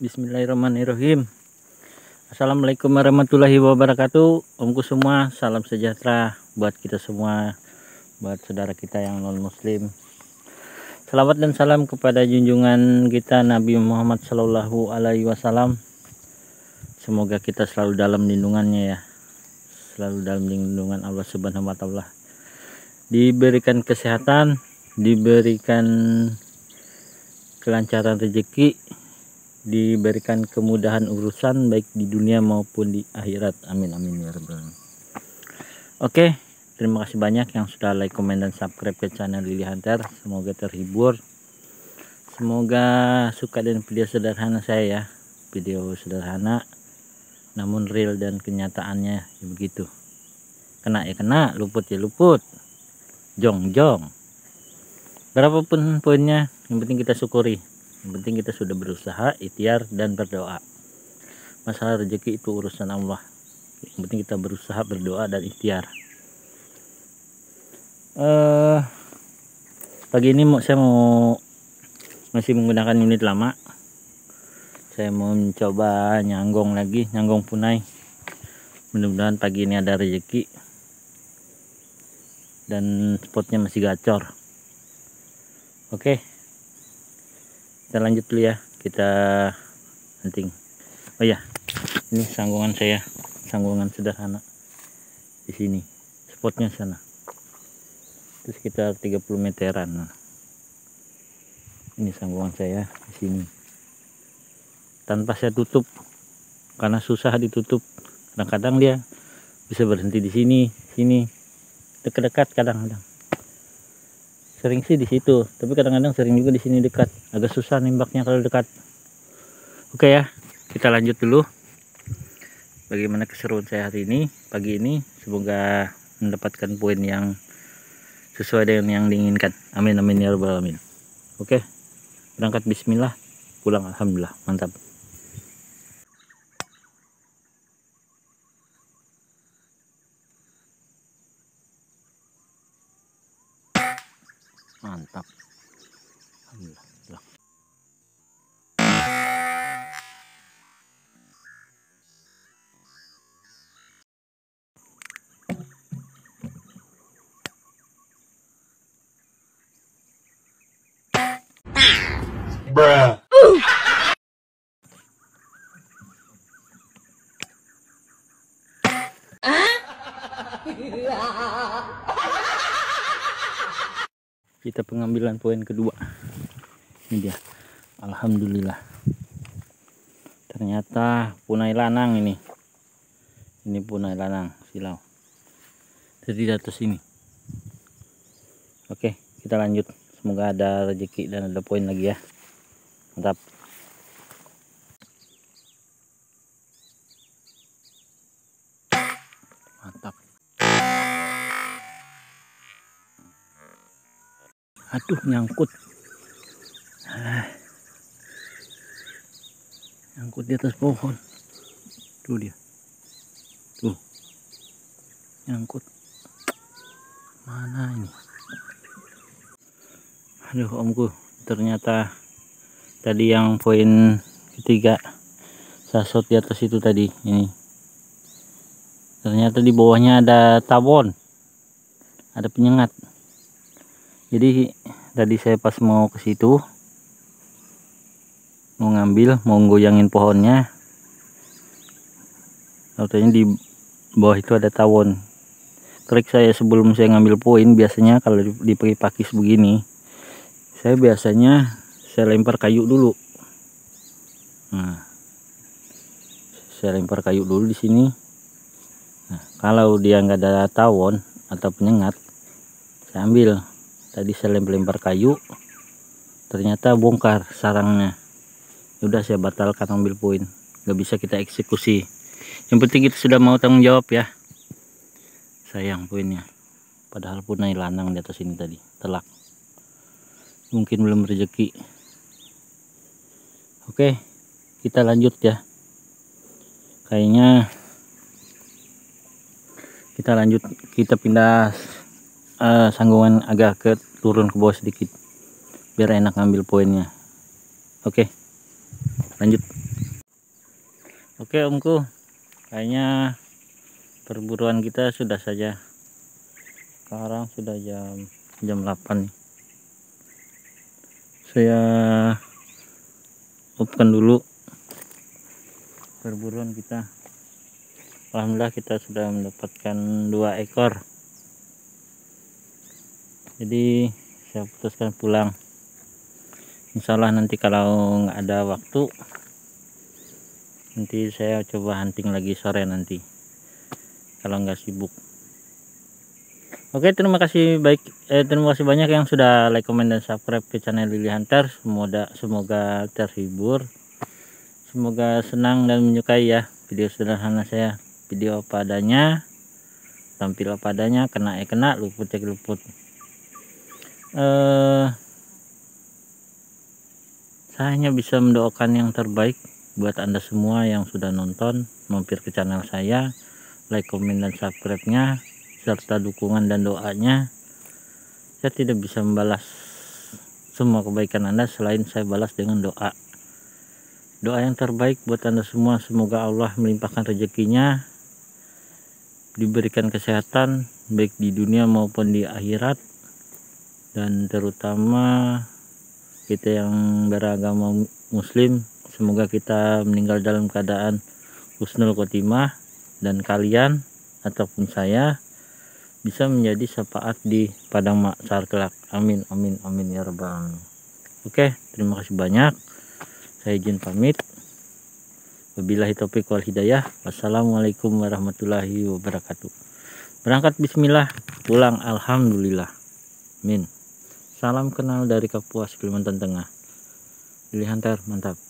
Bismillahirrahmanirrahim. Assalamualaikum warahmatullahi wabarakatuh. Omku semua salam sejahtera buat kita semua Buat saudara kita yang non muslim Selamat dan salam kepada junjungan kita Nabi Muhammad Sallallahu Alaihi Wasallam. Semoga kita selalu dalam lindungannya ya. Selalu dalam lindungan Allah Subhanahu Wa Taala. Diberikan kesehatan Diberikan kelancaran rezeki diberikan kemudahan urusan baik di dunia maupun di akhirat. Amin amin ya rabbal oke terima kasih banyak yang sudah like komen dan subscribe ke channel Lili Hunter. Semoga terhibur. Semoga suka dan video sederhana saya ya. Video sederhana namun real dan kenyataannya ya begitu. Kena ya kena luput ya luput. Jong jong berapapun poinnya yang penting kita syukuri yang penting kita sudah berusaha ikhtiar dan berdoa. Masalah rezeki itu urusan Allah. Yang penting kita berusaha berdoa dan ikhtiar. Uh, pagi ini saya mau masih menggunakan unit lama. Saya mau mencoba nyanggong lagi nyanggong punai. Mudah-mudahan pagi ini ada rezeki. Dan spotnya masih gacor. Oke. okay kita lanjut dulu ya. Kita hunting. Oh ya ini sanggungan saya. Sanggungan sederhana. Di sini spotnya sana. Itu sekitar 30 meteran. Ini sanggungan saya di sini. Tanpa saya tutup karena susah ditutup. Kadang-kadang dia bisa berhenti di sini sini. Dekat-dekat kadang-kadang sering sih di situ tapi kadang-kadang sering juga di sini dekat. Agak susah nembaknya kalau dekat. Oke ya kita lanjut dulu. Bagaimana keseruan saya hari ini pagi ini. Semoga mendapatkan poin yang sesuai dengan yang diinginkan. Amin amin ya rabbal alamin. Oke berangkat bismillah pulang alhamdulillah. Mantap mantap Alhamdulillah Bruh. kita pengambilan poin kedua. Ini dia. Alhamdulillah. Ternyata punai lanang ini. Ini punai lanang silau. Jadi di atas ini. Oke kita lanjut. Semoga ada rezeki dan ada poin lagi ya. Mantap aduh nyangkut. Ah. nyangkut di atas pohon. Tuh dia. Tuh. Nyangkut. Mana ini? Aduh omku ternyata tadi yang poin ketiga sasot di atas itu tadi ini. Ternyata di bawahnya ada tabon ada penyengat jadi tadi saya pas mau ke situ mau ngambil mau goyangin pohonnya. Lautnya di bawah itu ada tawon. Trik saya sebelum saya ngambil poin biasanya kalau dipakai pakis begini saya biasanya saya lempar kayu dulu. Nah saya lempar kayu dulu di sini. Nah, kalau dia nggak ada tawon atau penyengat saya ambil tadi saya lempar kayu ternyata bongkar sarangnya. Udah saya batalkan ambil poin. Nggak bisa kita eksekusi. Yang penting kita sudah mau tanggung jawab ya. Sayang poinnya. Padahal punai lanang di atas ini tadi. Telak. Mungkin belum rezeki. Oke kita lanjut ya. Kayaknya kita lanjut kita pindah uh, sanggungan agak ke turun ke bawah sedikit. Biar enak ngambil poinnya. Oke. Okay. lanjut. Oke omku. Kayaknya perburuan kita sudah saja. Sekarang sudah jam jam 8 nih. Saya upkan dulu perburuan kita. Alhamdulillah kita sudah mendapatkan dua ekor jadi saya putuskan pulang. Insya Allah nanti kalau nggak ada waktu nanti saya coba hunting lagi sore nanti kalau nggak sibuk. Oke terima kasih baik eh, terima kasih banyak yang sudah like comment dan subscribe ke channel Lily Hunter. Semoga semoga terhibur. Semoga senang dan menyukai ya video sederhana saya. Video apa adanya tampil apa adanya kena ya kena luput cek luput eh saya hanya bisa mendoakan yang terbaik buat anda semua yang sudah nonton mampir ke channel saya like komen dan subscribe nya serta dukungan dan doanya. Saya tidak bisa membalas semua kebaikan anda selain saya balas dengan doa. Doa yang terbaik buat anda semua semoga Allah melimpahkan rezekinya diberikan kesehatan baik di dunia maupun di akhirat dan terutama kita yang beragama muslim semoga kita meninggal dalam keadaan husnul khotimah dan kalian ataupun saya bisa menjadi syafaat di padang maksar kelak amin amin amin ya rabbal alamin oke terima kasih banyak saya izin pamit Wabillahi taufiq wal hidayah. Wassalamualaikum warahmatullahi wabarakatuh. Berangkat bismillah, pulang alhamdulillah. Min. Salam kenal dari Kapuas Kalimantan Tengah. Pilih hantar, mantap.